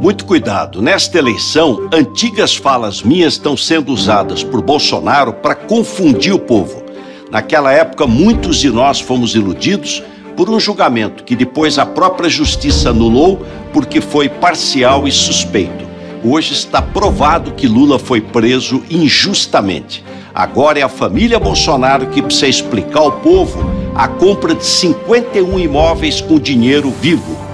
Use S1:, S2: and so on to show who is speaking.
S1: Muito cuidado, nesta eleição, antigas falas minhas estão sendo usadas por Bolsonaro para confundir o povo. Naquela época, muitos de nós fomos iludidos por um julgamento que depois a própria justiça anulou porque foi parcial e suspeito. Hoje está provado que Lula foi preso injustamente. Agora é a família Bolsonaro que precisa explicar ao povo a compra de 51 imóveis com dinheiro vivo